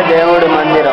దేవుడి మందిరం.